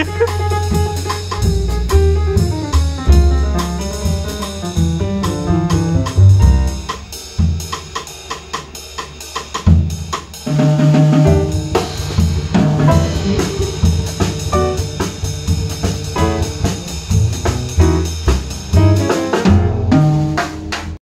Ha ha ha!